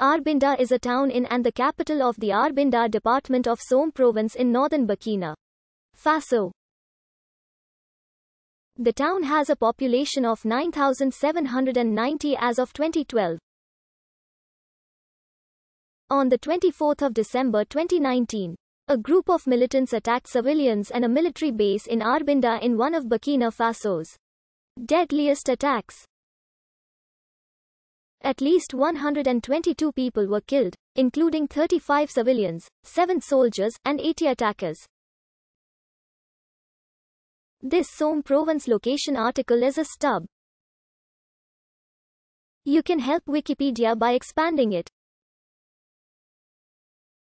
Arbinda is a town in and the capital of the Arbinda department of Soum province in northern Burkina Faso. The town has a population of 9,790 as of 2012. On the 24th of December 2019, a group of militants attacked civilians and a military base in Arbinda in one of Burkina Faso's deadliest attacks. At least 122 people were killed, including 35 civilians, 7 soldiers, and 80 attackers. This Soum Province location article is a stub. You can help Wikipedia by expanding it.